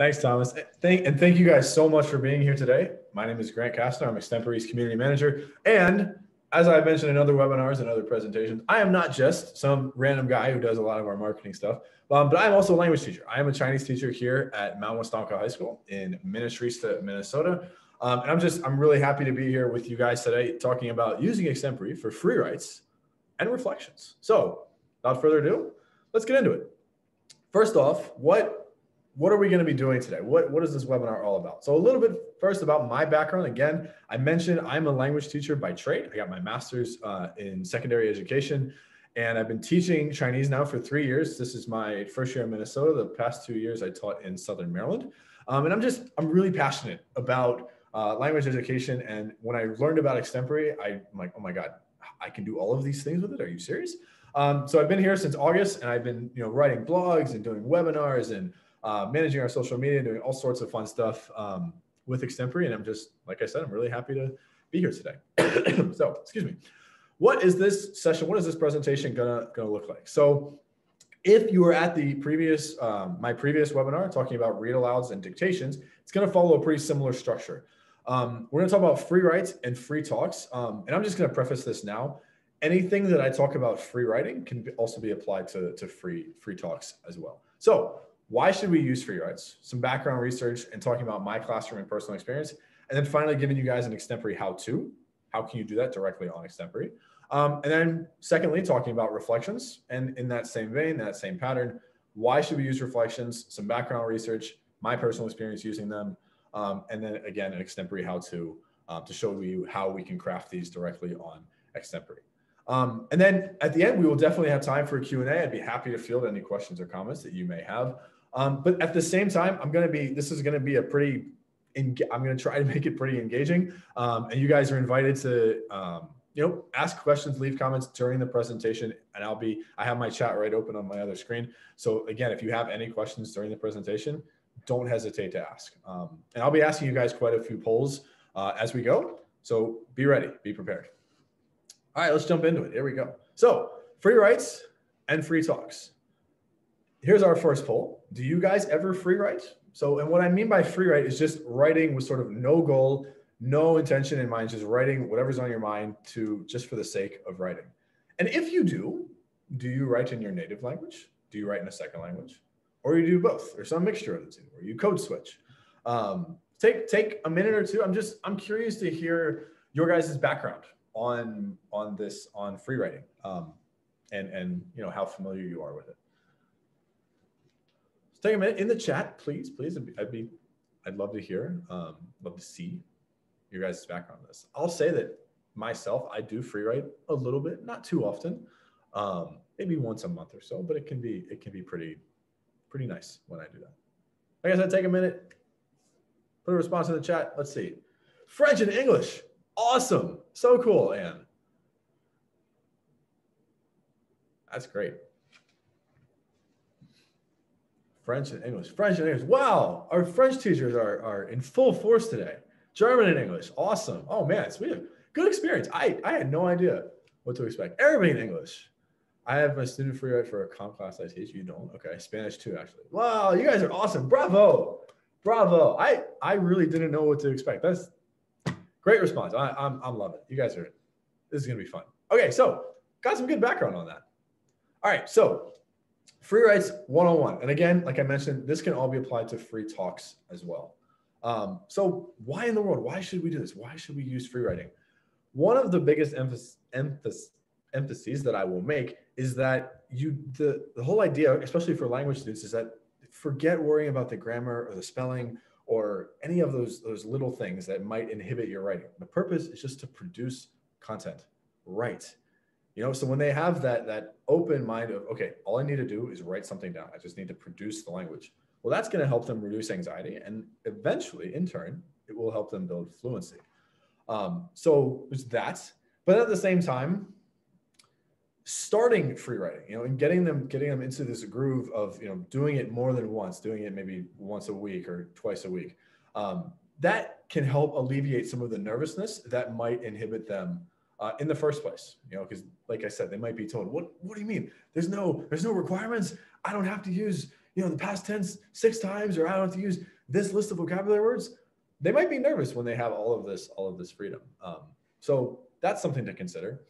Thanks, Thomas. Thank, and thank you guys so much for being here today. My name is Grant Castner. I'm Extempore's community manager. And as I've mentioned in other webinars and other presentations, I am not just some random guy who does a lot of our marketing stuff, um, but I'm also a language teacher. I am a Chinese teacher here at Mount Westonka High School in Minnetrista, Minnesota. Um, and I'm just, I'm really happy to be here with you guys today talking about using Extempore for free writes and reflections. So without further ado, let's get into it. First off, what what are we going to be doing today? What, what is this webinar all about? So a little bit first about my background. Again, I mentioned I'm a language teacher by trade. I got my master's uh, in secondary education and I've been teaching Chinese now for three years. This is my first year in Minnesota. The past two years I taught in Southern Maryland. Um, and I'm just, I'm really passionate about uh, language education. And when I learned about extempore, I'm like, oh my God, I can do all of these things with it. Are you serious? Um, so I've been here since August and I've been, you know, writing blogs and doing webinars and uh, managing our social media, doing all sorts of fun stuff um, with extempore. And I'm just, like I said, I'm really happy to be here today. so, excuse me. What is this session? What is this presentation gonna gonna look like? So, if you were at the previous um, my previous webinar talking about read alouds and dictations, it's gonna follow a pretty similar structure. Um, we're gonna talk about free writes and free talks, um, and I'm just gonna preface this now. Anything that I talk about free writing can also be applied to, to free free talks as well. So why should we use free writes? Some background research and talking about my classroom and personal experience. And then finally giving you guys an extempore how to. How can you do that directly on extempore? Um, and then secondly, talking about reflections. And in that same vein, that same pattern, why should we use reflections? Some background research, my personal experience using them. Um, and then again, an extempore how to um, to show you how we can craft these directly on extempore. Um, and then at the end, we will definitely have time for a Q&A. I'd be happy to field any questions or comments that you may have. Um, but at the same time, I'm going to be, this is going to be a pretty, I'm going to try to make it pretty engaging. Um, and you guys are invited to, um, you know, ask questions, leave comments during the presentation, and I'll be, I have my chat right open on my other screen. So again, if you have any questions during the presentation, don't hesitate to ask. Um, and I'll be asking you guys quite a few polls uh, as we go. So be ready, be prepared. All right, let's jump into it. Here we go. So free writes and free talks here's our first poll. Do you guys ever free write? So, and what I mean by free write is just writing with sort of no goal, no intention in mind, just writing whatever's on your mind to just for the sake of writing. And if you do, do you write in your native language? Do you write in a second language? Or you do both, or some mixture of the two, or you code switch. Um, take take a minute or two. I'm just I'm curious to hear your guys' background on on this on free writing, um, and and you know how familiar you are with it take a minute in the chat, please, please. I'd be, I'd love to hear, um, love to see your guys' background on this. I'll say that myself, I do free write a little bit, not too often, um, maybe once a month or so, but it can be, it can be pretty, pretty nice when I do that. Like I said, take a minute, put a response in the chat. Let's see. French and English. Awesome. So cool, Anne. That's great. French and English. French and English. Wow, our French teachers are, are in full force today. German and English. Awesome. Oh man, we have good experience. I, I had no idea what to expect. Arabic and English. I have my student free write for a comp class I teach. You don't? Okay. Spanish too, actually. Wow, you guys are awesome. Bravo. Bravo. I, I really didn't know what to expect. That's great response. I, I'm, I'm loving it. You guys are, this is to be fun. Okay. So got some good background on that. All right. So Free writes 101. And again, like I mentioned, this can all be applied to free talks as well. Um, so why in the world? Why should we do this? Why should we use free writing? One of the biggest emphasis, emphasis, emphases that I will make is that you the, the whole idea, especially for language students, is that forget worrying about the grammar or the spelling or any of those those little things that might inhibit your writing. The purpose is just to produce content. Write. You know, so when they have that that open mind of okay, all I need to do is write something down. I just need to produce the language. Well, that's going to help them reduce anxiety, and eventually, in turn, it will help them build fluency. Um, so there's that, but at the same time, starting free writing, you know, and getting them getting them into this groove of you know doing it more than once, doing it maybe once a week or twice a week. Um, that can help alleviate some of the nervousness that might inhibit them uh, in the first place. You know, because like I said, they might be told, "What? What do you mean? There's no, there's no requirements. I don't have to use, you know, the past tense six times, or I don't have to use this list of vocabulary words. They might be nervous when they have all of this, all of this freedom. Um, so that's something to consider.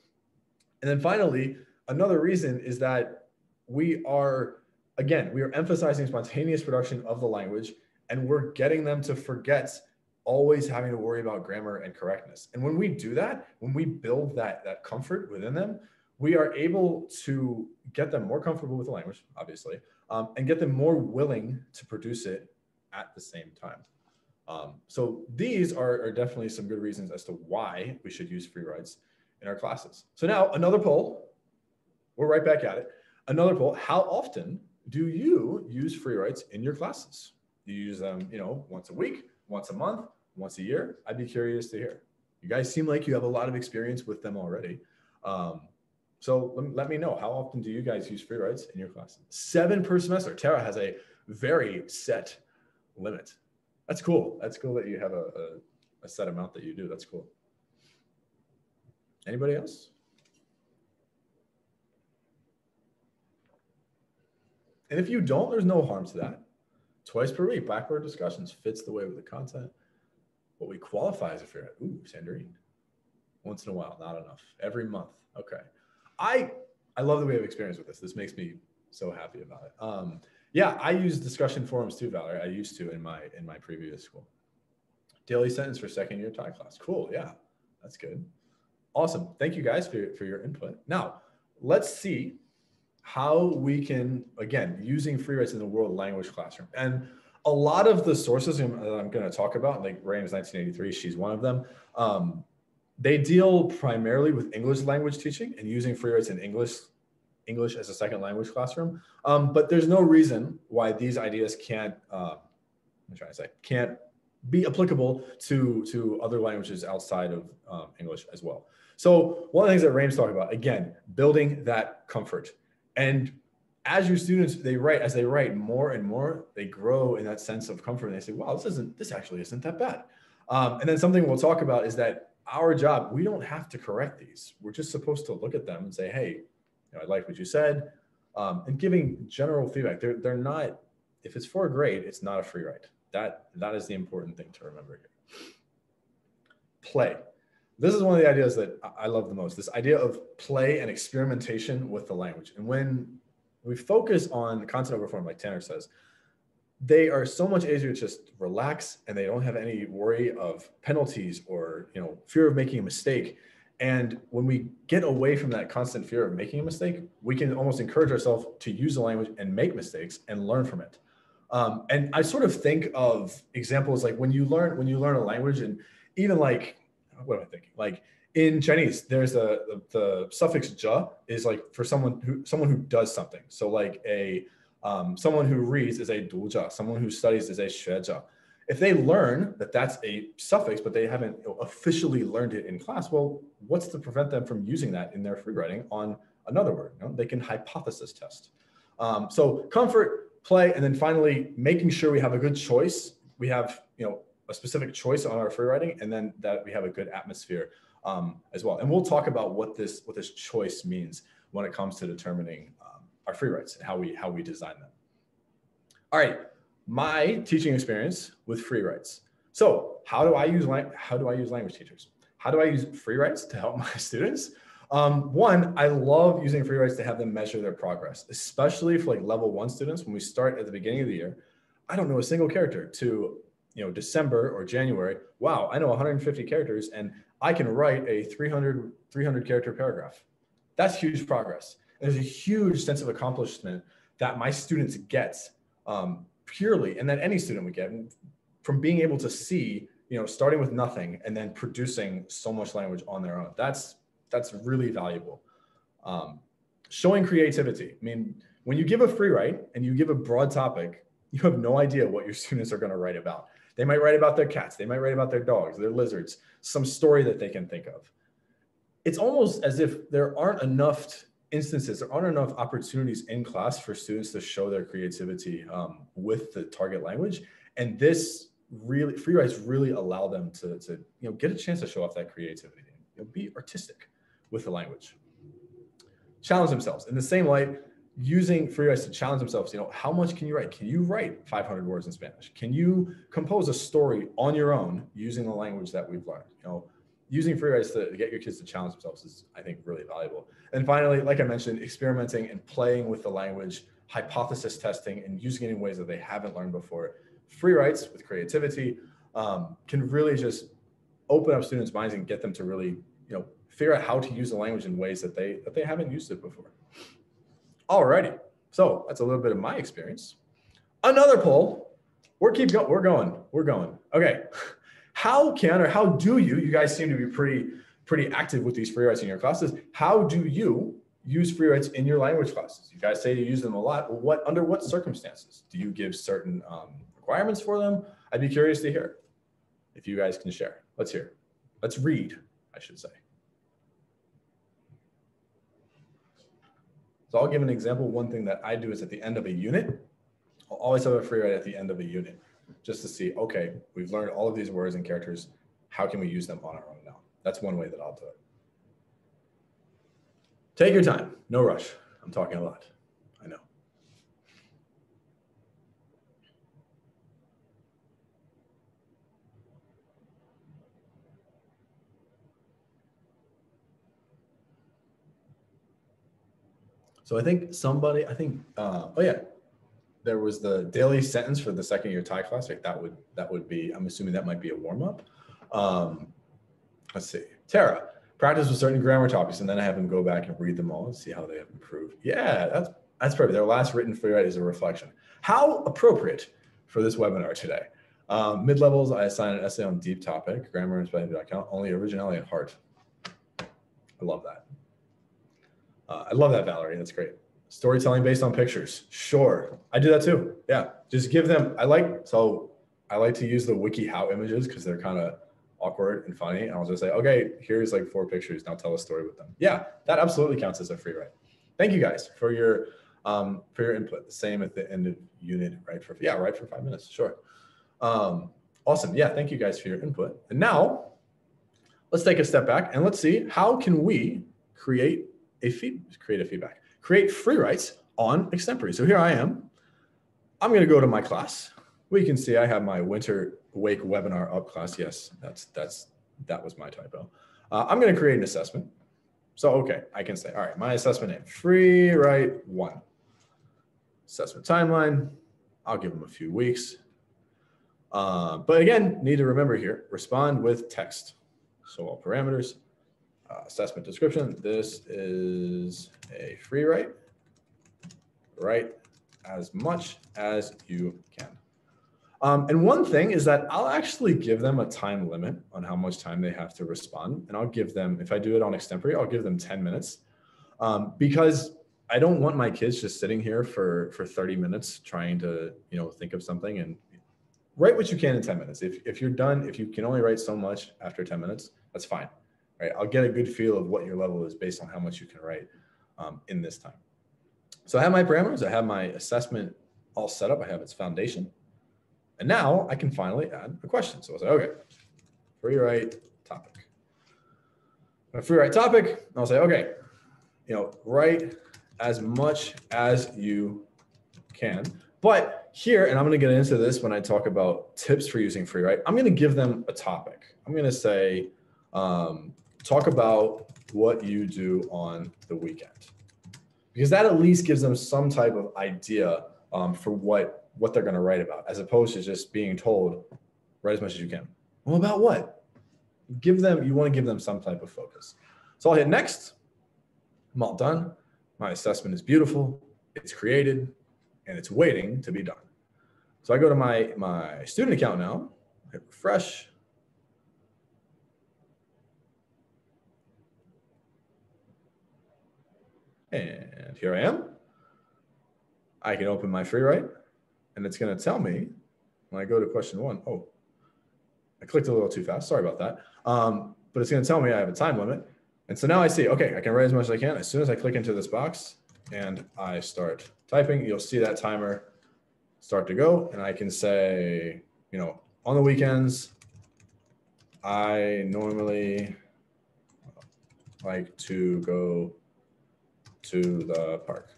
And then finally, another reason is that we are, again, we are emphasizing spontaneous production of the language and we're getting them to forget always having to worry about grammar and correctness. And when we do that, when we build that, that comfort within them, we are able to get them more comfortable with the language, obviously, um, and get them more willing to produce it at the same time. Um, so these are, are, definitely some good reasons as to why we should use free writes in our classes. So now another poll, we're right back at it. Another poll, how often do you use free writes in your classes? You use them, you know, once a week, once a month, once a year? I'd be curious to hear. You guys seem like you have a lot of experience with them already. Um, so let, let, me know how often do you guys use free writes in your classes? Seven per semester. Tara has a very set limit. That's cool. That's cool that you have a, a, a set amount that you do. That's cool. Anybody else? And if you don't, there's no harm to that. Twice per week, Blackboard discussions fits the way with the content. What we qualify as a fair, ooh, Sandrine. Once in a while, not enough. Every month. Okay. I I love that we have experience with this. This makes me so happy about it. Um, yeah, I use discussion forums too, Valerie. I used to in my in my previous school. Daily sentence for second year Thai class. Cool. Yeah, that's good. Awesome. Thank you guys for, for your input. Now, let's see how we can, again, using free writes in the world language classroom. And a lot of the sources I'm, I'm going to talk about, like Raimes 1983, she's one of them. Um, they deal primarily with English language teaching and using free writes in English, English as a second language classroom. Um, but there's no reason why these ideas can't, uh, I'm trying to say, can't be applicable to, to other languages outside of um, English as well. So one of the things that Raimes talking about, again, building that comfort. And as your students, they write, as they write more and more, they grow in that sense of comfort. And they say, wow, this isn't, this actually isn't that bad. Um, and then something we'll talk about is that our job, we don't have to correct these. We're just supposed to look at them and say, hey, you know, I like what you said. Um, and giving general feedback. They're, they're not, if it's for a grade, it's not a free write. That, that is the important thing to remember here. Play this is one of the ideas that I love the most this idea of play and experimentation with the language. And when we focus on content over form, like Tanner says, they are so much easier to just relax and they don't have any worry of penalties or you know fear of making a mistake and when we get away from that constant fear of making a mistake we can almost encourage ourselves to use the language and make mistakes and learn from it um, and i sort of think of examples like when you learn when you learn a language and even like what am I thinking? Like in Chinese, there's a the, the suffix jia is like for someone who someone who does something. So like a um, someone who reads is a dujia, someone who studies is a xuejia. If they learn that that's a suffix, but they haven't officially learned it in class, well, what's to prevent them from using that in their free writing on another word? You know, they can hypothesis test. Um, so comfort, play, and then finally making sure we have a good choice. We have you know a specific choice on our free writing, and then that we have a good atmosphere um, as well. And we'll talk about what this what this choice means when it comes to determining um, our free writes and how we how we design them. All right, my teaching experience with free writes. So how do I use how do I use language teachers? How do I use free writes to help my students? Um, one, I love using free writes to have them measure their progress, especially for like level one students. When we start at the beginning of the year, I don't know a single character to you know December or January, wow, I know 150 characters and I can write a 300 300 character paragraph. That's huge progress. There's a huge sense of accomplishment that my students get um, purely, and that any student would get from being able to see, you know, starting with nothing and then producing so much language on their own. That's that's really valuable. Um, showing creativity. I mean, when you give a free write and you give a broad topic, you have no idea what your students are going to write about. They might write about their cats, they might write about their dogs, their lizards, some story that they can think of. It's almost as if there aren't enough instances, there aren't enough opportunities in class for students to show their creativity um, with the target language. And this really, free writes really allow them to, to you know, get a chance to show off that creativity, you know, be artistic with the language. Challenge themselves. In the same light, using free writes to challenge themselves. You know, how much can you write? Can you write 500 words in Spanish? Can you compose a story on your own using the language that we've learned? You know, using free writes to get your kids to challenge themselves is, I think, really valuable. And finally, like I mentioned, experimenting and playing with the language, hypothesis testing, and using it in ways that they haven't learned before. Free writes with creativity um, can really just open up students' minds and get them to really, you know, figure out how to use the language in ways that they that they haven't used it before. Alrighty, so that's a little bit of my experience. Another poll. We're keep going. We're going. We're going. Okay. How can or how do you? You guys seem to be pretty pretty active with these free writes in your classes. How do you use free writes in your language classes? You guys say you use them a lot. What under what circumstances do you give certain um, requirements for them? I'd be curious to hear if you guys can share. Let's hear. Let's read, I should say. So I'll give an example. One thing that I do is at the end of a unit, I'll always have a free write at the end of a unit just to see, okay, we've learned all of these words and characters. How can we use them on our own now? That's one way that I'll do it. Take your time, no rush. I'm talking a lot. I know. So I think somebody, I think, uh, oh yeah, there was the daily sentence for the second year Thai class. That would that would be. I'm assuming that might be a warm up. Um, let's see, Tara. Practice with certain grammar topics, and then I have them go back and read them all and see how they have improved. Yeah, that's that's perfect. Their last written free write is a reflection. How appropriate for this webinar today. Um, Mid levels, I assign an essay on deep topic, grammar and spelling only originality and heart. I love that. Uh, I love that, Valerie. That's great. Storytelling based on pictures. Sure. I do that too. Yeah. Just give them, I like, so I like to use the WikiHow images because they're kind of awkward and funny. And I'll just say, okay, here's like four pictures. Now tell a story with them. Yeah, that absolutely counts as a free write. Thank you guys for your um, for your input. The same at the end of unit, right? For yeah, right for five minutes. Sure. Um, awesome. Yeah, thank you guys for your input. And now let's take a step back and let's see how can we create a feed, create a feedback, create free writes on extempore. So here I am. I'm going to go to my class. We can see I have my winter wake webinar up class. Yes, that's that's that was my typo. Uh, I'm going to create an assessment. So okay, I can say, all right, my assessment name, free write one. Assessment timeline. I'll give them a few weeks. Uh, but again, need to remember here, respond with text. So all parameters, uh, assessment description. This is a free write. Write as much as you can. Um, and one thing is that I'll actually give them a time limit on how much time they have to respond. And I'll give them, if I do it on extempore, I'll give them 10 minutes um, because I don't want my kids just sitting here for, for 30 minutes trying to, you know, think of something and write what you can in 10 minutes. If, if you're done, if you can only write so much after 10 minutes, that's fine right? I'll get a good feel of what your level is based on how much you can write um, in this time. So I have my parameters, I have my assessment all set up, I have its foundation. And now I can finally add a question. So I'll say, okay, free write topic. A free write topic, I'll say, okay, you know, write as much as you can. But here, and I'm going to get into this when I talk about tips for using free write, I'm going to give them a topic. I'm going to say, um, talk about what you do on the weekend. Because that at least gives them some type of idea um, for what what they're going to write about as opposed to just being told write as much as you can. Well about what? Give them you want to give them some type of focus. So i'll hit next. I'm all done. My assessment is beautiful it's created and it's waiting to be done. So i go to my my student account now hit refresh And here I am. I can open my free write and it's going to tell me when I go to question one, oh, I clicked a little too fast. Sorry about that. Um, but it's going to tell me I have a time limit. And so now I see, okay, I can write as much as I can. As soon as I click into this box and I start typing, you'll see that timer start to go. And I can say, you know, on the weekends, I normally like to go to the park.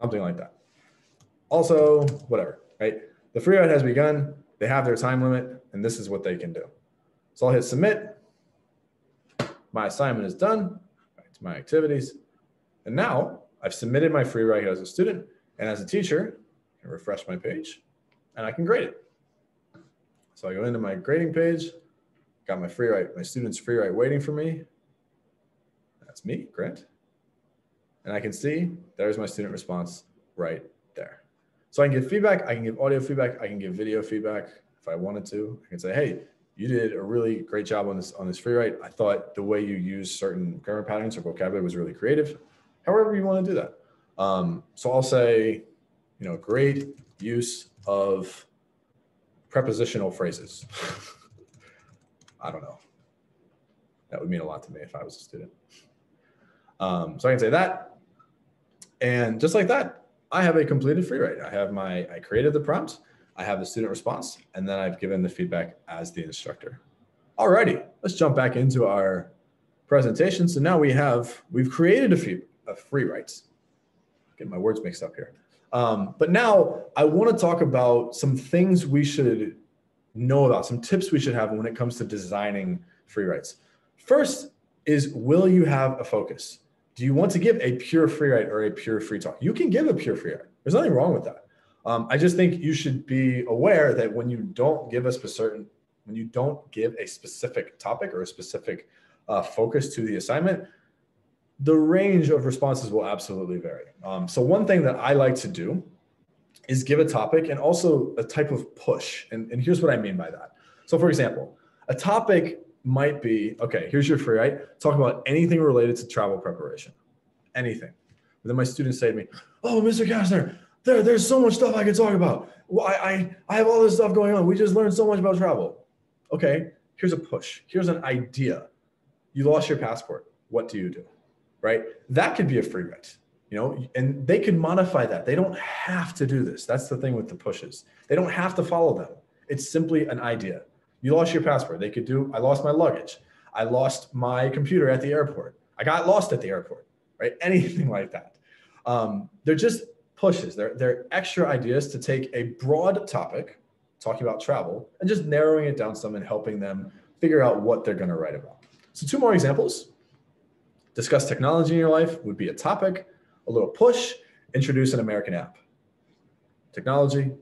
something like that. Also, whatever, right? The free write has begun. They have their time limit, and this is what they can do. So I'll hit submit. My assignment is done. To my activities. And now I've submitted my free write as a student and as a teacher. I refresh my page and I can grade it. So I go into my grading page, got my free write, my student's free write waiting for me. That's me, Grant. And I can see there's my student response right there. So I can give feedback, I can give audio feedback, I can give video feedback if I wanted to. I can say, hey, you did a really great job on this on this free write. I thought the way you use certain grammar patterns or vocabulary was really creative. However, you want to do that. Um, so I'll say, you know, great use of prepositional phrases. I don't know. That would mean a lot to me if I was a student. Um, so I can say that. And just like that, I have a completed free write. I have my, I created the prompt. I have the student response, and then I've given the feedback as the instructor. Alrighty, let's jump back into our presentation. So now we have, we've created a few a free writes. Get my words mixed up here. Um, but now I want to talk about some things we should know about, some tips we should have when it comes to designing free writes. First is will you have a focus? Do you want to give a pure free write or a pure free talk? You can give a pure free write. There's nothing wrong with that. Um, I just think you should be aware that when you don't give a certain, when you don't give a specific topic or a specific uh, focus to the assignment, the range of responses will absolutely vary. Um, so one thing that I like to do is give a topic and also a type of push. And, and here's what I mean by that. So for example, a topic might be, okay, here's your free, right? Talk about anything related to travel preparation, anything. But then my students say to me, oh, Mr. Castner, there, there's so much stuff I could talk about. Well, I, I, I have all this stuff going on. We just learned so much about travel. Okay, here's a push. Here's an idea. You lost your passport. What do you do? Right? That could be a free write. You know, and they could modify that. They don't have to do this. That's the thing with the pushes. They don't have to follow them. It's simply an idea. You lost your passport. They could do, I lost my luggage. I lost my computer at the airport. I got lost at the airport, right? Anything like that. Um, they're just pushes. They're, they're extra ideas to take a broad topic, talking about travel, and just narrowing it down some and helping them figure out what they're going to write about. So, two more examples. Discuss technology in your life would be a topic, a little push, introduce an American app. Technology,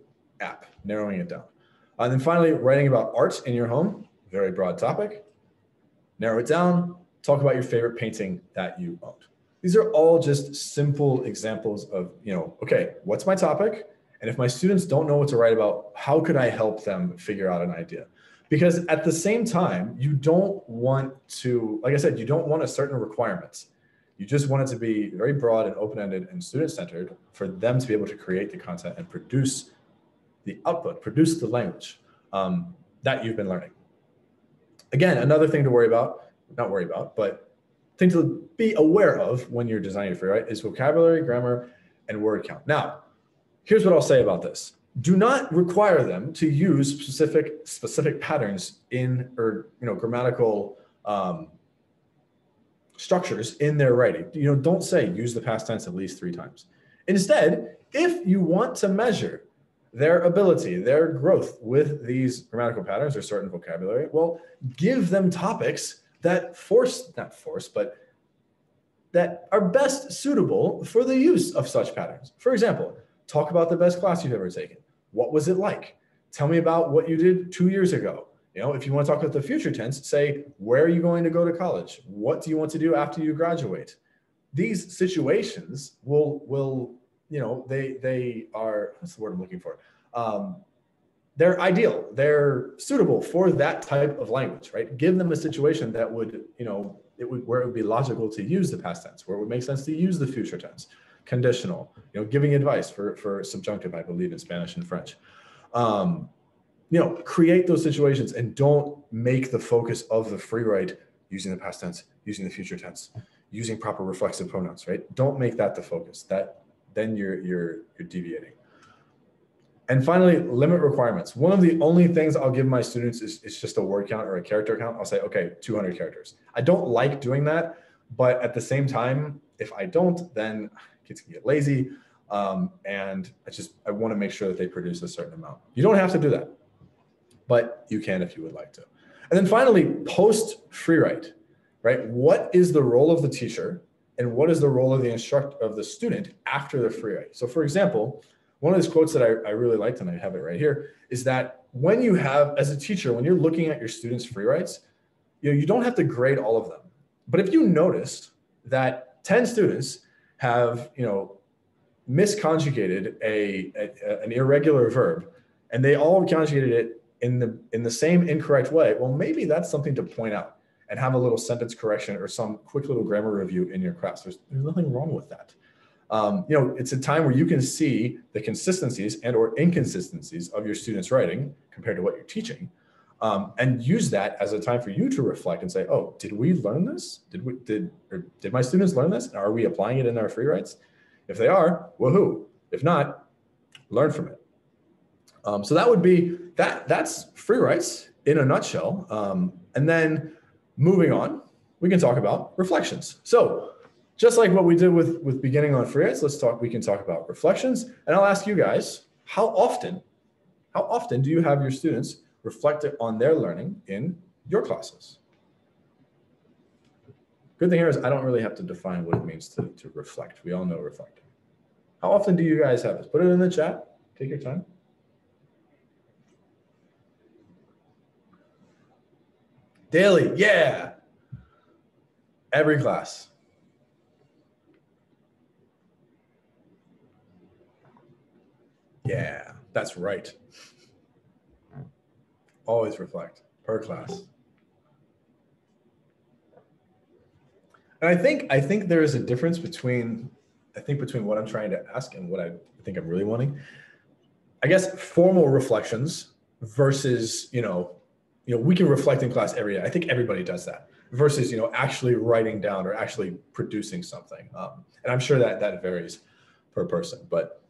app, narrowing it down. And then finally, writing about art in your home, very broad topic. Narrow it down, talk about your favorite painting that you owned. These are all just simple examples of, you know, okay, what's my topic? And if my students don't know what to write about, how could I help them figure out an idea? Because at the same time, you don't want to, like I said, you don't want a certain requirements. You just want it to be very broad and open-ended and student-centered for them to be able to create the content and produce the output, produce the language um, that you've been learning. Again, another thing to worry about, not worry about, but thing to be aware of when you're designing free write is vocabulary, grammar, and word count. Now, here's what I'll say about this. Do not require them to use specific specific patterns in or you know grammatical um, structures in their writing. You know, don't say use the past tense at least three times. Instead, if you want to measure their ability, their growth with these grammatical patterns or certain vocabulary, well, give them topics that force, not force, but that are best suitable for the use of such patterns. For example, talk about the best class you've ever taken. What was it like? Tell me about what you did two years ago. You know, if you want to talk about the future tense, say, where are you going to go to college? What do you want to do after you graduate? These situations will will, you know, they they are what's the word I'm looking for? Um, they're ideal. They're suitable for that type of language right? Give them a situation that would you know it would where it would be logical to use the past tense where it would make sense to use the future tense. Conditional you know giving advice for for subjunctive i believe in spanish and french. Um, you know create those situations and don't make the focus of the free write using the past tense using the future tense using proper reflexive pronouns right? Don't make that the focus. That then you're you're you're deviating and finally, limit requirements. One of the only things I'll give my students is, is just a word count or a character count. I'll say, okay, 200 characters. I don't like doing that, but at the same time, if I don't, then kids can get lazy. Um, and I just I want to make sure that they produce a certain amount. You don't have to do that, but you can if you would like to. And then finally, post free write, right? What is the role of the teacher and what is the role of the instructor of the student after the free write? So for example, one of these quotes that I, I really liked, and I have it right here, is that when you have, as a teacher, when you're looking at your students' free writes, you know, you don't have to grade all of them. But if you noticed that 10 students have, you know, misconjugated a, a, an irregular verb and they all conjugated it in the in the same incorrect way, well, maybe that's something to point out and have a little sentence correction or some quick little grammar review in your class. There's, there's nothing wrong with that. Um, you know, it's a time where you can see the consistencies and or inconsistencies of your students' writing compared to what you're teaching, um, and use that as a time for you to reflect and say, "Oh, did we learn this? Did we did or did my students learn this? Are we applying it in our free writes? If they are, woohoo! If not, learn from it." Um, so that would be that. That's free writes in a nutshell. Um, and then moving on, we can talk about reflections. So just like what we did with with beginning on free writes, let's talk. We can talk about reflections, and I'll ask you guys how often, how often do you have your students reflect on their learning in your classes? Good thing here is I don't really have to define what it means to, to reflect. We all know reflecting. How often do you guys have this? Put it in the chat. Take your time. Daily, yeah. Every class. Yeah, that's right. Always reflect per class. And I think I think there is a difference between I think between what I'm trying to ask and what I think I'm really wanting. I guess formal reflections versus, you know, you know, we can reflect in class every day. I think everybody does that versus, you know, actually writing down or actually producing something. Um, and I'm sure that that varies per person, but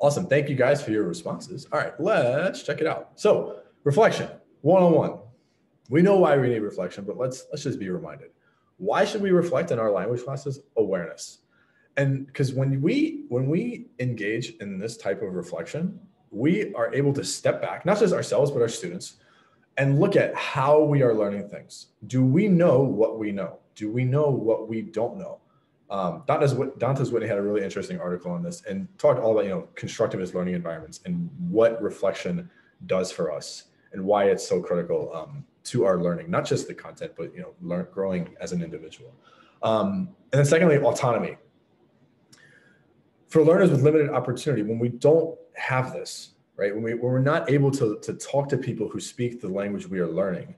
Awesome. Thank you guys for your responses. All right, let's check it out. So, reflection one on one. We know why we need reflection, but let's let's just be reminded. Why should we reflect in our language classes? Awareness. And because when we when we engage in this type of reflection, we are able to step back, not just ourselves, but our students, and look at how we are learning things. Do we know what we know? Do we know what we don't know? Um, Dantas, Dantas Whitney had a really interesting article on this and talked all about you know constructivist learning environments and what reflection does for us and why it's so critical um, to our learning, not just the content, but you know, learn, growing as an individual. Um, and then secondly, autonomy. For learners with limited opportunity, when we don't have this, right, when, we, when we're not able to, to talk to people who speak the language we are learning,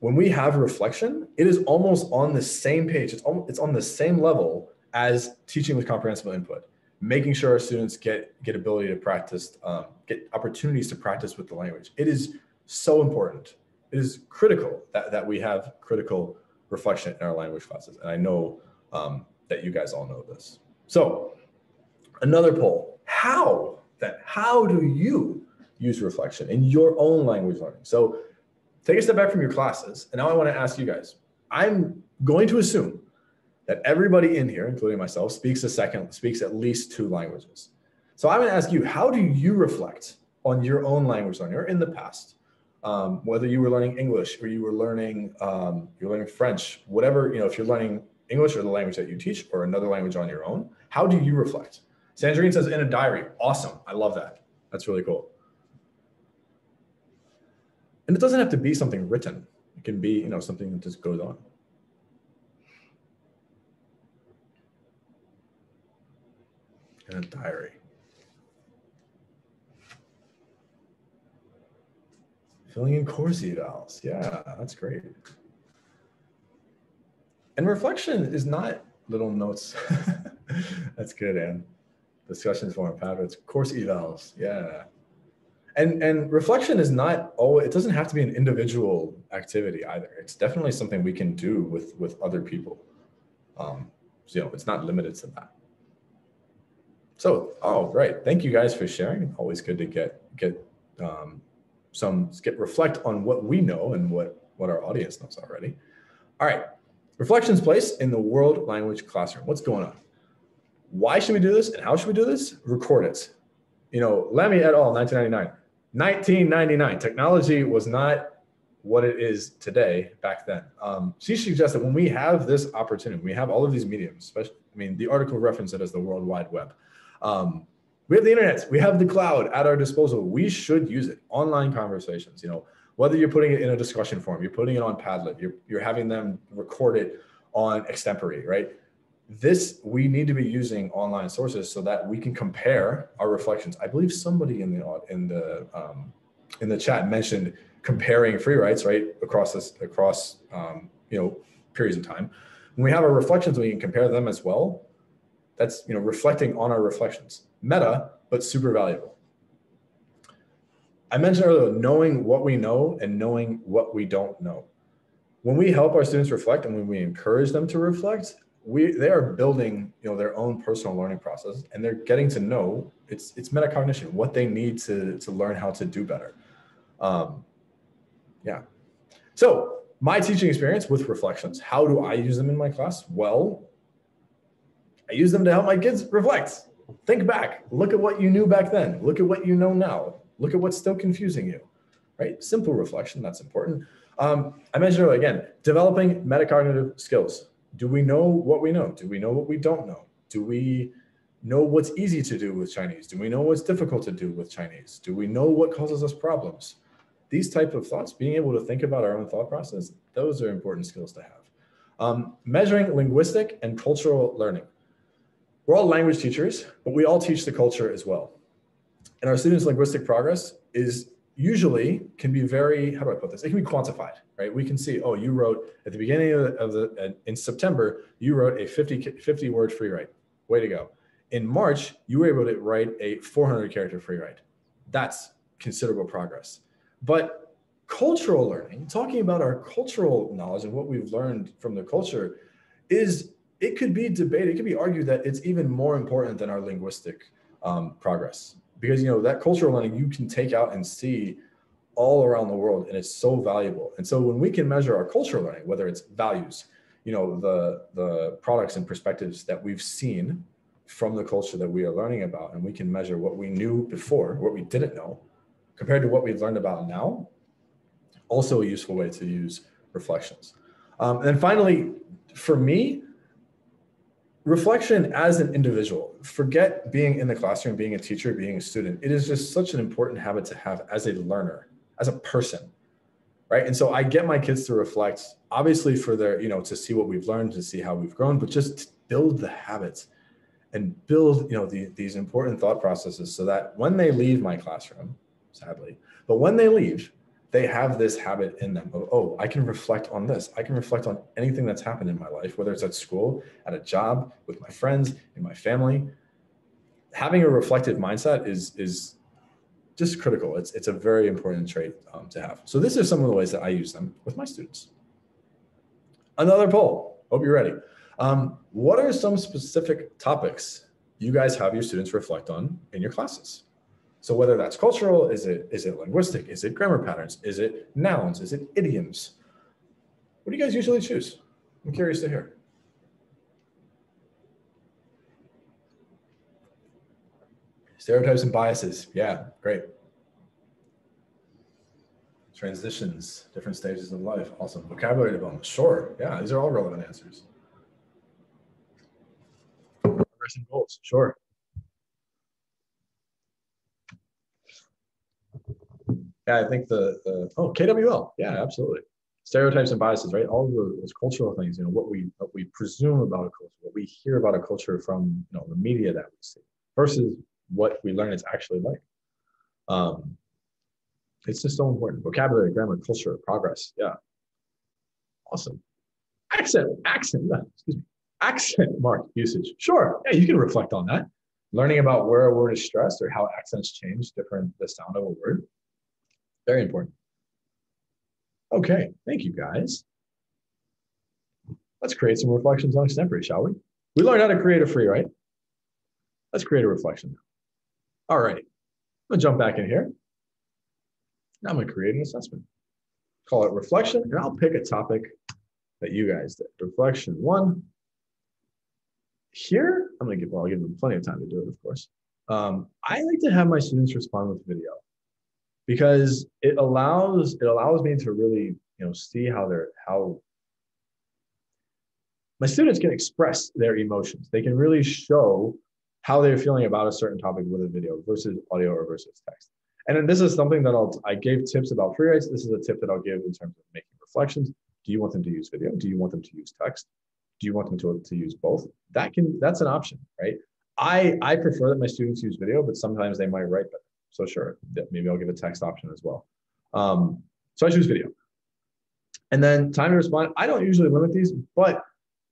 when we have reflection, it is almost on the same page. It's, almost, it's on the same level as teaching with comprehensible input, making sure our students get, get ability to practice, um, get opportunities to practice with the language. It is so important. It is critical that, that we have critical reflection in our language classes. And I know um, that you guys all know this. So another poll, how then, how do you use reflection in your own language learning? So take a step back from your classes. And now I want to ask you guys I'm going to assume that everybody in here, including myself, speaks a second, speaks at least two languages. So I'm going to ask you, how do you reflect on your own language learning or in the past? Um, whether you were learning English or you were learning um, you're learning French, whatever you know, if you're learning English or the language that you teach or another language on your own, how do you reflect? Sandrine says in a diary. Awesome, I love that. That's really cool. And it doesn't have to be something written. It can be, you know, something that just goes on. In a diary. Filling in course evals. Yeah, that's great. And reflection is not little notes. that's good, Anne. Discussions form habits. Course evals. Yeah. And and reflection is not oh it doesn't have to be an individual activity either. It's definitely something we can do with with other people. Um so, you know it's not limited to that. So oh right thank you guys for sharing. Always good to get get um some get reflect on what we know and what what our audience knows already. All right. Reflections place in the world language classroom. What's going on Why should we do this and how should we do this? Record it. You know, Lamy et al. 1999. 1999. Technology was not what it is today back then. Um, she suggested when we have this opportunity, we have all of these mediums, especially, I mean, the article referenced it as the World Wide Web. Um, we have the internet, we have the cloud at our disposal. We should use it. Online conversations, you know, whether you're putting it in a discussion forum, you're putting it on Padlet, you're, you're having them record it on extempore, right? This, we need to be using online sources so that we can compare our reflections. I believe somebody in the, in the, um, in the chat mentioned comparing free writes, right, across this, across, um, you know, periods of time. When we have our reflections, we can compare them as well. That's, you know, reflecting on our reflections. Meta, but super valuable. I mentioned earlier, knowing what we know and knowing what we don't know. When we help our students reflect and when we encourage them to reflect, we they are building you know their own personal learning process and they're getting to know it's it's metacognition what they need to to learn how to do better um, yeah. So my teaching experience with reflections, how do I use them in my class? Well, I use them to help my kids reflect. Think back, look at what you knew back then. Look at what you know now. Look at what's still confusing you, right? Simple reflection, that's important. Um, I mentioned earlier again, developing metacognitive skills. Do we know what we know? Do we know what we don't know? Do we know what's easy to do with Chinese? Do we know what's difficult to do with Chinese? Do we know what causes us problems? these type of thoughts, being able to think about our own thought process, those are important skills to have. Um, measuring linguistic and cultural learning. We're all language teachers, but we all teach the culture as well. And our students' linguistic progress is usually can be very, how do I put this? It can be quantified, right? We can see, oh, you wrote at the beginning of the, of the in September, you wrote a 50, 50 word free write. Way to go. In March, you were able to write a 400 character free write. That's considerable progress. But cultural learning, talking about our cultural knowledge and what we've learned from the culture, is it could be debated, it could be argued that it's even more important than our linguistic um, progress. Because you know that cultural learning you can take out and see all around the world, and it's so valuable. And so when we can measure our cultural learning, whether it's values, you know, the the products and perspectives that we've seen from the culture that we are learning about, and we can measure what we knew before, what we didn't know, compared to what we've learned about now, also a useful way to use reflections. Um, and finally, for me, reflection as an individual, forget being in the classroom, being a teacher, being a student. It is just such an important habit to have as a learner, as a person, right? And so I get my kids to reflect, obviously for their, you know, to see what we've learned, to see how we've grown, but just build the habits and build, you know, the, these important thought processes so that when they leave my classroom, sadly. But when they leave, they have this habit in them of, oh, I can reflect on this. I can reflect on anything that's happened in my life, whether it's at school, at a job, with my friends, in my family. Having a reflective mindset is is just critical. It's it's a very important trait um, to have. So these are some of the ways that I use them with my students. Another poll. Hope you're ready. Um, what are some specific topics you guys have your students reflect on in your classes? So whether that's cultural, is it is it linguistic, is it grammar patterns, is it nouns, is it idioms? What do you guys usually choose? I'm curious to hear. Stereotypes and biases. Yeah, great. Transitions, different stages of life. Awesome. Vocabulary development. Sure. Yeah, these are all relevant answers. Goals. Sure. Yeah, I think the, the oh KWL. Yeah, absolutely. Stereotypes and biases, right? All those cultural things, you know, what we what we presume about a culture, what we hear about a culture from you know the media that we see, versus what we learn it's actually like. Um, it's just so important. Vocabulary, grammar, culture, progress. Yeah. Awesome. Accent, accent, excuse me. Accent mark usage. Sure. Yeah, you can reflect on that. Learning about where a word is stressed or how accents change different the sound of a word. Very important. Okay, thank you guys. Let's create some reflections on extempore, shall we? We learned how to create a free, right? Let's create a reflection. All right, I'm gonna jump back in here. Now I'm gonna create an assessment. Call it reflection, and I'll pick a topic that you guys did. Reflection one. Here, I'm gonna give well, I'll give them plenty of time to do it, of course. Um, I like to have my students respond with video because it allows it allows me to really you know see how they're how my students can express their emotions. They can really show how they're feeling about a certain topic with a video versus audio or versus text. And then this is something that I'll I gave tips about free writes. This is a tip that I'll give in terms of making reflections. Do you want them to use video? Do you want them to use text? Do you want them to, to use both? That can that's an option, right? I I prefer that my students use video, but sometimes they might write better. So sure, maybe I'll give a text option as well. Um, so I choose video. And then time to respond. I don't usually limit these, but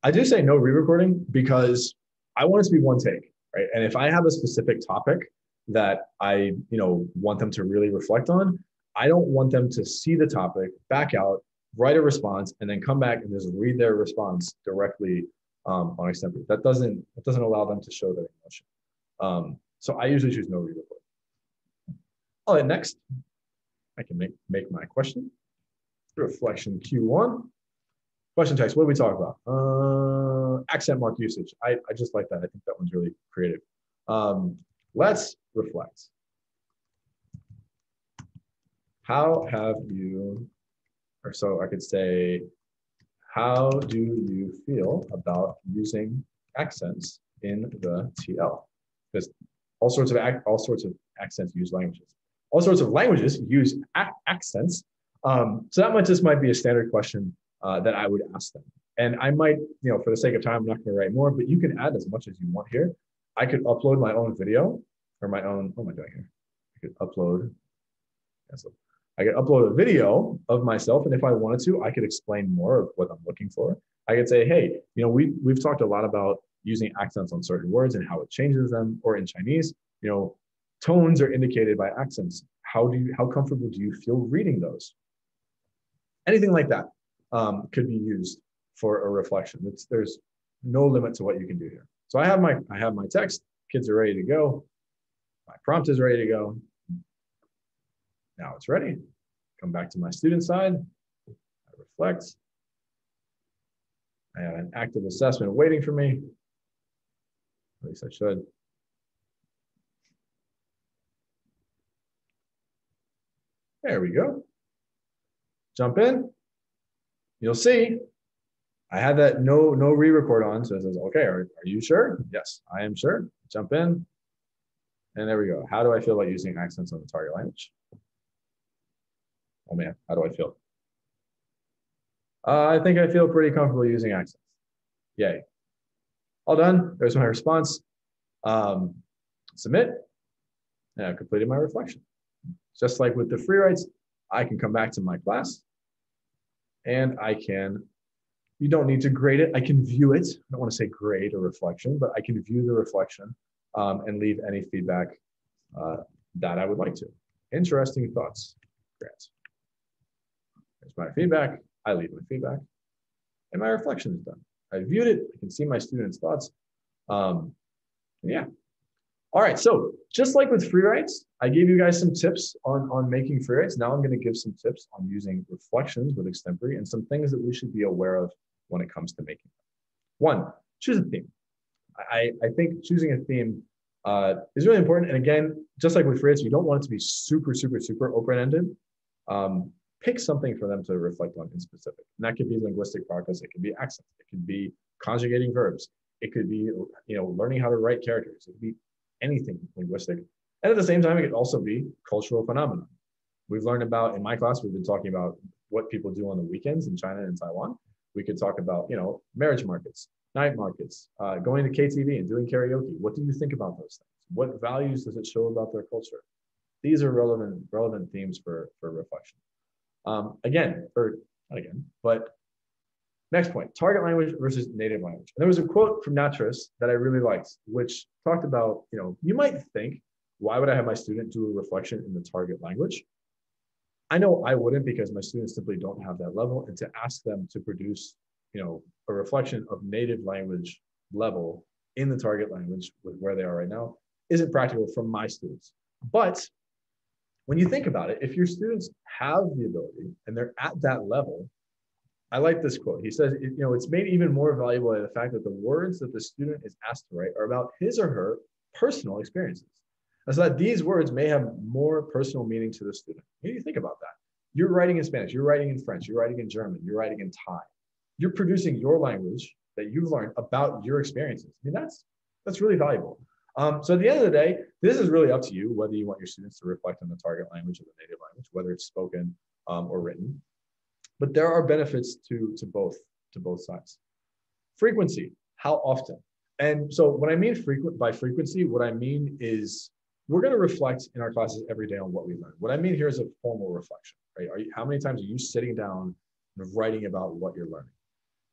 I do say no re-recording because I want it to be one take, right? And if I have a specific topic that I, you know, want them to really reflect on, I don't want them to see the topic, back out, write a response, and then come back and just read their response directly um, on extempore. That doesn't that doesn't allow them to show their emotion. Um, so I usually choose no re-recording. All right, next, I can make make my question. Reflection Q1. Question text, what do we talk about? Uh, accent mark usage. I, I just like that. I think that one's really creative. Um, let's reflect. How have you, or so I could say, how do you feel about using accents in the TL? Because all sorts of all sorts of accents use languages. All sorts of languages use accents. Um, so that might just might be a standard question uh, that I would ask them. And I might, you know, for the sake of time, I'm not going to write more, but you can add as much as you want here. I could upload my own video or my own, what am I doing here? I could upload, I could upload a video of myself. And if I wanted to, I could explain more of what I'm looking for. I could say, hey, you know, we, we've talked a lot about using accents on certain words and how it changes them, or in Chinese, you know, tones are indicated by accents. How do you, how comfortable do you feel reading those? Anything like that um, could be used for a reflection. It's, there's no limit to what you can do here. So I have my I have my text. Kids are ready to go. My prompt is ready to go. Now it's ready. Come back to my student side. I reflect. I have an active assessment waiting for me. At least I should. There we go. Jump in you'll see I had that no no re-record on. So it says, okay, are, are you sure? Yes, I am sure. Jump in. And there we go. How do I feel about using accents on the target language? Oh man, how do I feel? Uh, I think I feel pretty comfortable using accents. Yay. All done. There's my response. Um, submit. And I've completed my reflection. Just like with the free writes, I can come back to my class and I can, you don't need to grade it. I can view it. I don't want to say grade or reflection, but I can view the reflection um, and leave any feedback uh, that I would like to. Interesting thoughts, Grant. There's my feedback. I leave my feedback and my reflection is done. I viewed it. I can see my students' thoughts. Um, yeah, all right, so just like with free writes, I gave you guys some tips on, on making free writes. Now I'm gonna give some tips on using reflections with extempore and some things that we should be aware of when it comes to making them. One, choose a theme. I, I think choosing a theme uh, is really important. And again, just like with free writes, you don't want it to be super, super, super open-ended. Um, pick something for them to reflect on in specific. And that could be linguistic practice, it could be accent, it could be conjugating verbs, it could be you know learning how to write characters, it could be anything linguistic. And at the same time, it could also be cultural phenomenon. We've learned about in my class, we've been talking about what people do on the weekends in China and Taiwan. We could talk about, you know, marriage markets, night markets, uh, going to KTV and doing karaoke. What do you think about those things? What values does it show about their culture? These are relevant relevant themes for for reflection. Um, again, or not again, but Next point, target language versus native language. And there was a quote from Nattrass that I really liked, which talked about, you know, you might think, why would I have my student do a reflection in the target language? I know I wouldn't because my students simply don't have that level. And to ask them to produce, you know, a reflection of native language level in the target language with where they are right now isn't practical for my students. But when you think about it, if your students have the ability and they're at that level, I like this quote. He says, you know, it's made even more valuable by the fact that the words that the student is asked to write are about his or her personal experiences. And so that these words may have more personal meaning to the student. What do you think about that? You're writing in Spanish, you're writing in French, you're writing in German, you're writing in Thai. You're producing your language that you've learned about your experiences. I mean, that's that's really valuable. Um, so at the end of the day, this is really up to you whether you want your students to reflect on the target language or the native language, whether it's spoken um, or written. But there are benefits to, to both to both sides. Frequency, how often? And so what I mean frequent by frequency, what I mean is we're going to reflect in our classes every day on what we learn. What I mean here is a formal reflection, right? Are you, how many times are you sitting down and writing about what you're learning?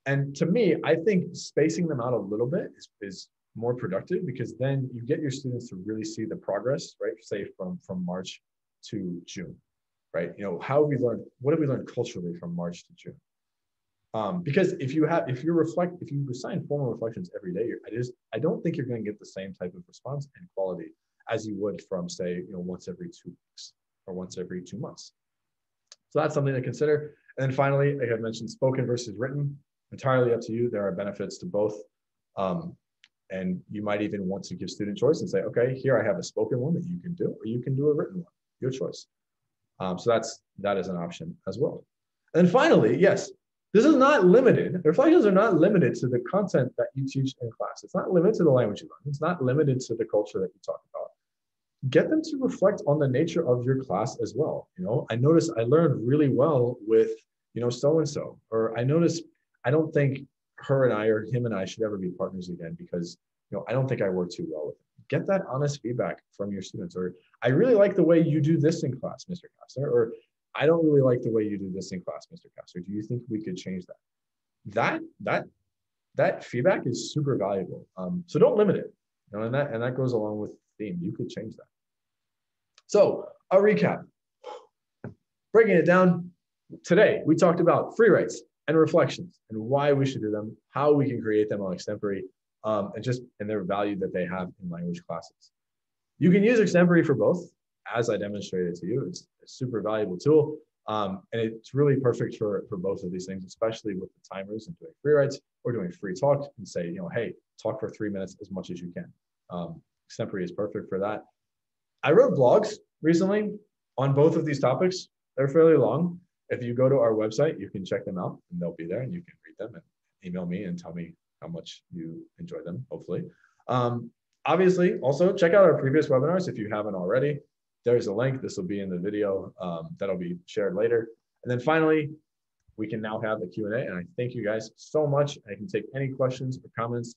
And to me, I think spacing them out a little bit is, is more productive because then you get your students to really see the progress, right? Say from, from March to June, right? You know, how we learned, what have we learned culturally from March to June? Um, because if you have, if you reflect, if you assign formal reflections every day, I just, I don't think you're going to get the same type of response and quality as you would from say, you know, once every two weeks or once every two months. So that's something to consider. And then finally, I have mentioned spoken versus written, entirely up to you. There are benefits to both. Um, and you might even want to give student choice and say, okay, here I have a spoken one that you can do, or you can do a written one, your choice. Um, so that's, that is an option as well. And finally, yes, this is not limited. Reflections are not limited to the content that you teach in class. It's not limited to the language you learn. It's not limited to the culture that you talk about get them to reflect on the nature of your class as well. You know, I noticed I learned really well with, you know, so and so, or I noticed I don't think her and I or him and I should ever be partners again because, you know, I don't think I work too well with them. Get that honest feedback from your students, or I really like the way you do this in class, Mr. Castner, or I don't really like the way you do this in class, Mr. Castner. Do you think we could change that? That that that feedback is super valuable. Um, so don't limit it. You know, and that and that goes along with theme. You could change that. So a recap. Breaking it down, today we talked about free writes and reflections and why we should do them, how we can create them on Extempore, um, and just and their value that they have in language classes. You can use Extempore for both, as I demonstrated to you. It's a super valuable tool. Um, and it's really perfect for, for both of these things, especially with the timers and doing free writes or doing free talk and say, you know, hey, talk for three minutes as much as you can. Um, is perfect for that. I wrote blogs recently on both of these topics. They're fairly long. If you go to our website, you can check them out and they'll be there and you can read them and email me and tell me how much you enjoy them, hopefully. Um, obviously, also check out our previous webinars if you haven't already. There's a link. This will be in the video um, that'll be shared later. And then finally, we can now have the Q&A. And I thank you guys so much. I can take any questions or comments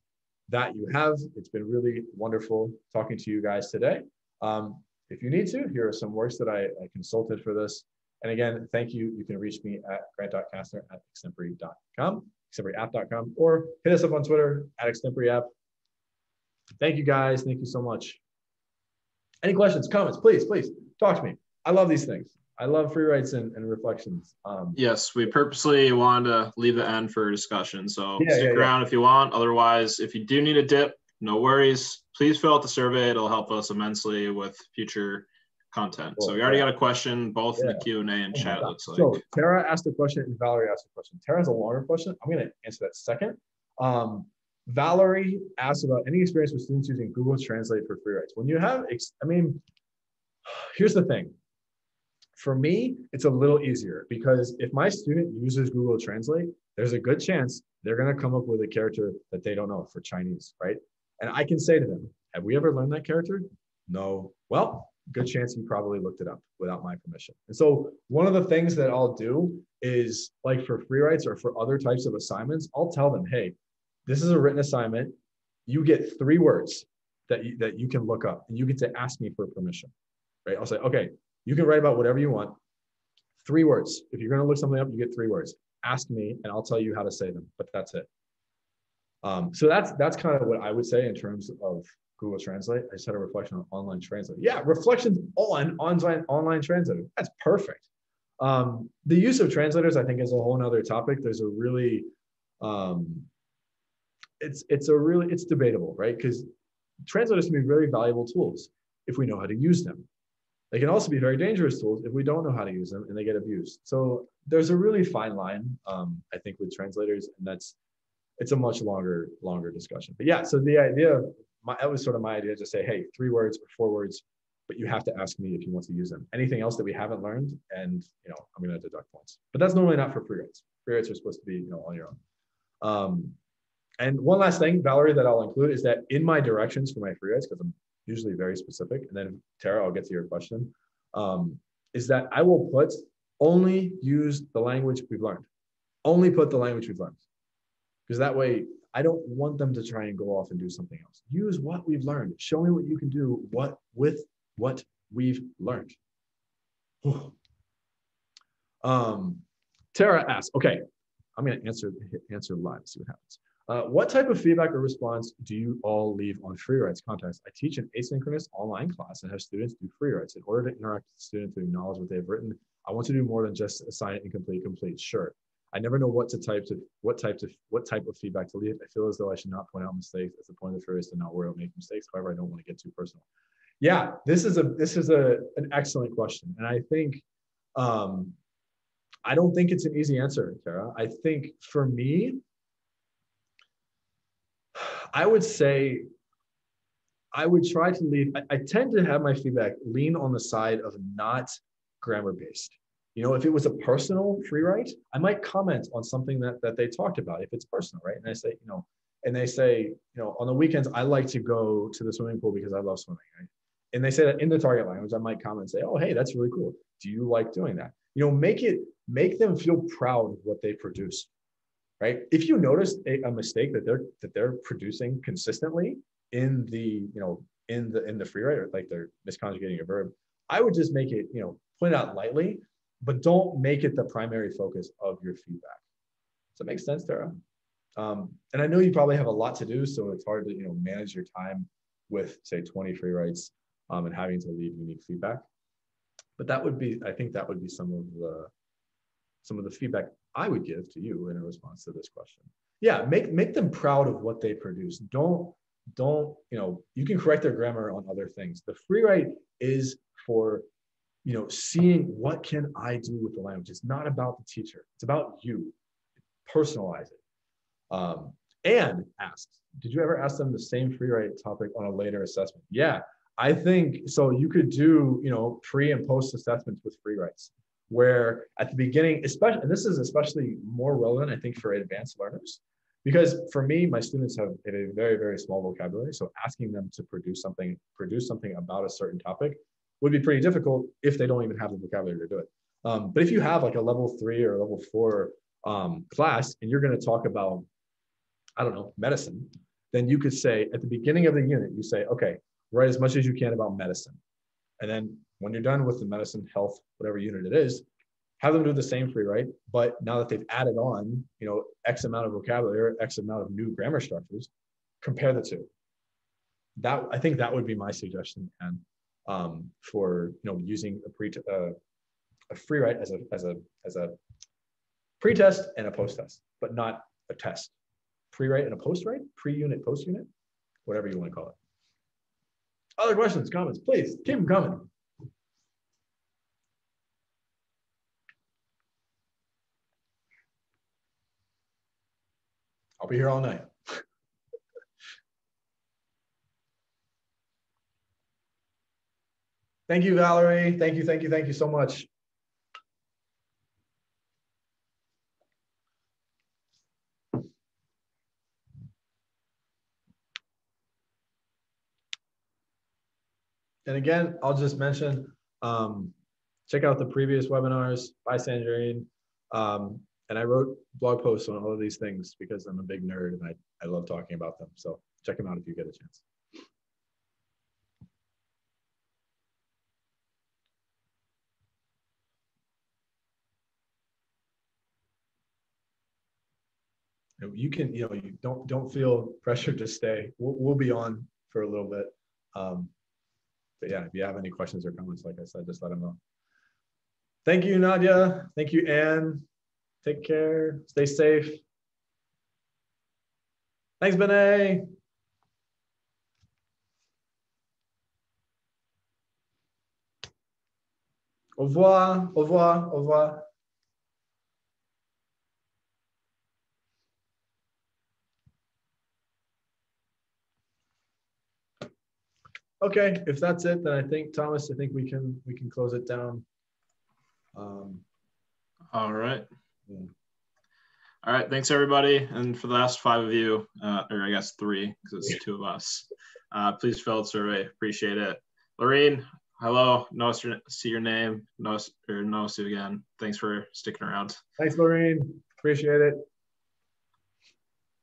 that you have. It's been really wonderful talking to you guys today. Um, if you need to, here are some works that I, I, consulted for this. And again, thank you. You can reach me at grant.castner at extempore.com, extemporeapp.com, or hit us up on Twitter at extemporeapp. Thank you guys. Thank you so much. Any questions, comments, please, please talk to me. I love these things. I love free writes and, and reflections. Um, yes, we purposely wanted to leave the end for discussion. So yeah, stick yeah, around yeah. if you want. Otherwise, if you do need a dip, no worries. Please fill out the survey. It'll help us immensely with future content. Cool. So we already got a question, both in the Q and A and oh chat. Looks like. So Tara asked a question and Valerie asked a question. Tara has a longer question. I'm going to answer that second. Um, Valerie asked about any experience with students using Google Translate for free writes. When you have, I mean, here's the thing for me, it's a little easier because if my student uses Google Translate, there's a good chance they're going to come up with a character that they don't know for Chinese, right? And I can say to them, Have we ever learned that character? No. Well, good chance you probably looked it up without my permission. And so, one of the things that I'll do is like for free writes or for other types of assignments, I'll tell them, Hey, this is a written assignment. You get three words that you, that you can look up and you get to ask me for permission, right? I'll say, Okay, you can write about whatever you want. Three words. If you're going to look something up, you get three words. Ask me, and I'll tell you how to say them. But that's it. Um, so that's that's kind of what I would say in terms of Google Translate. I just had a reflection on online translate. Yeah, reflections on online online translator. That's perfect. Um, the use of translators, I think, is a whole other topic. There's a really, um, it's it's a really it's debatable, right? Because translators can be very valuable tools if we know how to use them They can also be very dangerous tools if we don't know how to use them and they get abused. So there's a really fine line, um, I think, with translators, and that's it's a much longer longer discussion. But yeah, so the idea my, that was sort of my idea to say, hey, three words or four words, but you have to ask me if you want to use them. Anything else that we haven't learned, and you know, I'm going to deduct points. But that's normally not for free writes. Free writes are supposed to be, you know, on your own. Um, and one last thing, Valerie, that I'll include is that in my directions for my free writes, because I'm usually very specific, and then Tara, I'll get to your question, um, is that I will put only use the language we've learned. Only put the language we've learned. Because that way I don't want them to try and go off and do something else. Use what we've learned. Show me what you can do what with what we've learned. um, Tara asks, okay, I'm going to answer answer live, see what happens. Uh, what type of feedback or response do you all leave on free writes contests? I teach an asynchronous online class and have students do free writes. In order to interact with the student to acknowledge what they've written, I want to do more than just assign it incomplete, complete. Sure. I never know what to type to what type of what type of feedback to leave. I feel as though I should not point out mistakes. As the point of the is to not worry about making mistakes. However, I don't want to get too personal. Yeah, this is a this is a an excellent question, and I think um, I don't think it's an easy answer, Tara. I think for me, I would say I would try to leave. I, I tend to have my feedback lean on the side of not grammar based. You know, if it was a personal free write, I might comment on something that, that they talked about if it's personal, right? And I say, you know, and they say, you know, on the weekends, I like to go to the swimming pool because I love swimming, right? And they say that in the target language, I might comment and say, oh, hey, that's really cool. Do you like doing that? You know, make it, make them feel proud of what they produce, right? If you notice a, a mistake that they're, that they're producing consistently in the, you know, in the, in the free write, like they're misconjugating a verb, I would just make it, you know, point out lightly but don't make it the primary focus of your feedback. Does that make sense, Tara? Um, and I know you probably have a lot to do, so it's hard to you know manage your time with say 20 free writes um, and having to leave unique feedback. But that would be, I think that would be some of the some of the feedback I would give to you in response to this question. Yeah, make make them proud of what they produce. Don't don't you know you can correct their grammar on other things. The free write is for you know, seeing what can I do with the language. It's not about the teacher. It's about you. Personalize it. Um, and ask. did you ever ask them the same free write topic on a later assessment? Yeah, I think so. You could do, you know, pre and post assessments with free writes, where at the beginning, especially, and this is especially more relevant, I think, for advanced learners, because for me, my students have a very, very small vocabulary. So asking them to produce something, produce something about a certain topic would be pretty difficult if they don't even have the vocabulary to do it. Um, but if you have like a level three or level four um, class and you're going to talk about, I don't know, medicine, then you could say at the beginning of the unit, you say, okay, write as much as you can about medicine. And then when you're done with the medicine, health, whatever unit it is, have them do the same free write. But now that they've added on, you know, X amount of vocabulary X amount of new grammar structures, compare the two. That I think that would be my suggestion. And um, for you know using a pre uh, a free write as a as a as a pre-test and a post-test, but not a test. Pre-write and a post-write, pre-unit, post-unit, whatever you want to call it. Other questions, comments, please keep them coming. I'll be here all night. Thank you, Valerie. Thank you, thank you, thank you so much. And again, I'll just mention, um, check out the previous webinars by Sandrine. Um, and I wrote blog posts on all of these things because I'm a big nerd and I, I love talking about them. So check them out if you get a chance. You can, you know, you don't don't feel pressure to stay. We'll, we'll be on for a little bit. Um, but yeah, if you have any questions or comments, like I said, just let them know. Thank you, Nadia. Thank you, Anne. Take care. Stay safe. Thanks, Benet. Au revoir. Au revoir. Au revoir. Okay, if that's it, then I think Thomas, I think we can we can close it down. Um, All right. Yeah. All right. Thanks everybody, and for the last five of you, uh, or I guess three, because it's two of us. Uh, please fill out survey. Appreciate it. Lorene, hello. No, see your name. No, or no, see you again. Thanks for sticking around. Thanks, Lorene. Appreciate it.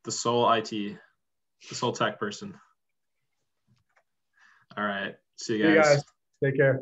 The sole IT, the sole tech person. All right. See you guys. See you guys. Take care.